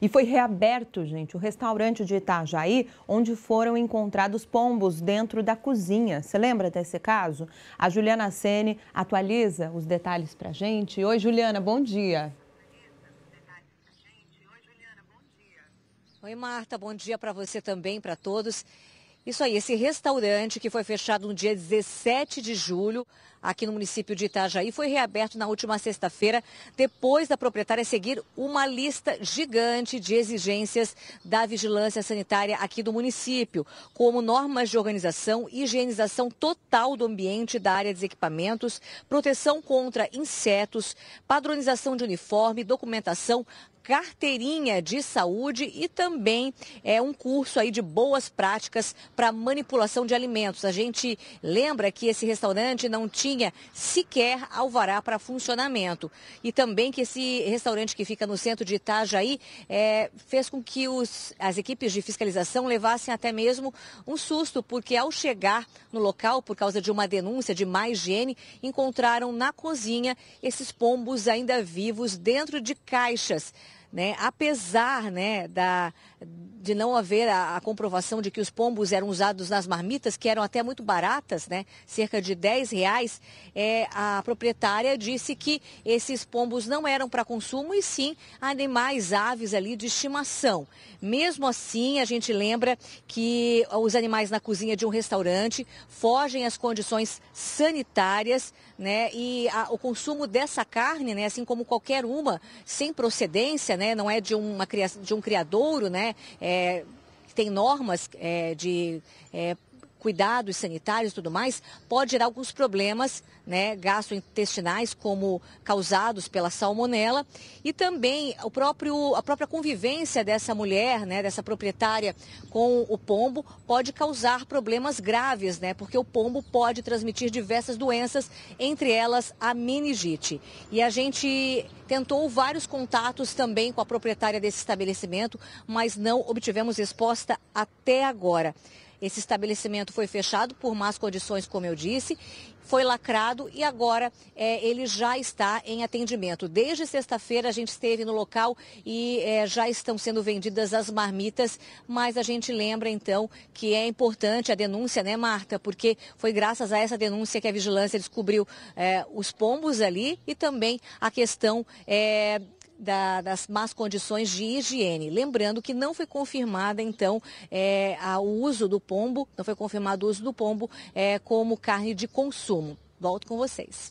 E foi reaberto, gente, o restaurante de Itajaí, onde foram encontrados pombos dentro da cozinha. Você lembra desse caso? A Juliana Sene atualiza os detalhes pra gente. Oi, Juliana, bom dia. Oi, Marta, bom dia para você também, para todos. Isso aí, esse restaurante que foi fechado no dia 17 de julho, aqui no município de Itajaí, foi reaberto na última sexta-feira, depois da proprietária seguir uma lista gigante de exigências da vigilância sanitária aqui do município, como normas de organização, higienização total do ambiente da área de equipamentos, proteção contra insetos, padronização de uniforme, documentação, carteirinha de saúde e também é um curso aí de boas práticas para manipulação de alimentos. A gente lembra que esse restaurante não tinha sequer alvará para funcionamento e também que esse restaurante que fica no centro de Itajaí é, fez com que os, as equipes de fiscalização levassem até mesmo um susto, porque ao chegar no local, por causa de uma denúncia de má higiene, encontraram na cozinha esses pombos ainda vivos dentro de caixas né? Apesar, né, da, de não haver a, a, comprovação de que os pombos eram usados nas marmitas, que eram até muito baratas, né, cerca de 10 reais, é, a proprietária disse que esses pombos não eram para consumo e sim animais, aves ali de estimação. Mesmo assim, a gente lembra que os animais na cozinha de um restaurante fogem às condições sanitárias, né, e a, o consumo dessa carne, né, assim como qualquer uma, sem procedência, né, não é de, uma, de um criadouro, né, é, tem normas é, de é, cuidados sanitários e tudo mais, pode gerar alguns problemas né, gastrointestinais, como causados pela salmonela, e também o próprio, a própria convivência dessa mulher, né, dessa proprietária com o pombo, pode causar problemas graves, né, porque o pombo pode transmitir diversas doenças, entre elas a meningite. E a gente tentou vários contatos também com a proprietária desse estabelecimento, mas não obtivemos resposta até agora. Esse estabelecimento foi fechado por más condições, como eu disse, foi lacrado e agora é, ele já está em atendimento. Desde sexta-feira a gente esteve no local e é, já estão sendo vendidas as marmitas, mas a gente lembra então que é importante a denúncia, né, Marta? Porque foi graças a essa denúncia que a vigilância descobriu é, os pombos ali e também a questão é, da, das más condições de higiene. Lembrando que não foi confirmada, então, é, o uso do pombo, não foi confirmado o uso do pombo é, como carne de consumo. Volto com vocês.